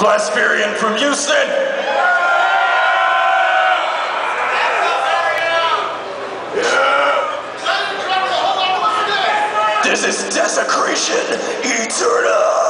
Blaspherian from Houston. This is Desecration Eternal.